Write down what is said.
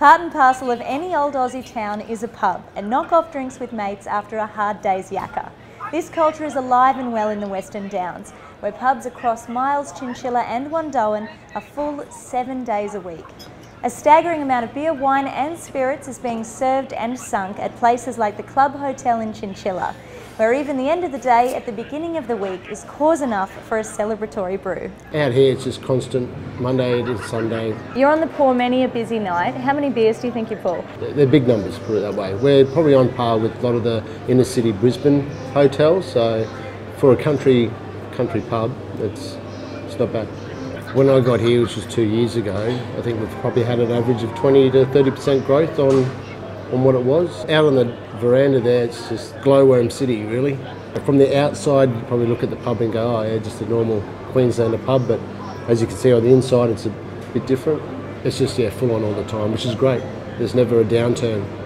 Part and parcel of any old Aussie town is a pub and knock off drinks with mates after a hard day's yakka. This culture is alive and well in the Western Downs, where pubs across Miles, Chinchilla and Wandoan are full seven days a week. A staggering amount of beer, wine and spirits is being served and sunk at places like the Club Hotel in Chinchilla, where even the end of the day at the beginning of the week is cause enough for a celebratory brew. Out here, it's just constant, Monday to Sunday. You're on the pour many a busy night. How many beers do you think you pull? They're big numbers, put it that way. We're probably on par with a lot of the inner city Brisbane hotels, so for a country country pub, it's, it's not bad. When I got here, which was two years ago, I think we've probably had an average of 20 to 30% growth on, on what it was. Out on the veranda there, it's just glowworm city, really. From the outside, you probably look at the pub and go, oh, yeah, just a normal Queenslander pub, but as you can see on the inside, it's a bit different. It's just, yeah, full on all the time, which is great. There's never a downturn.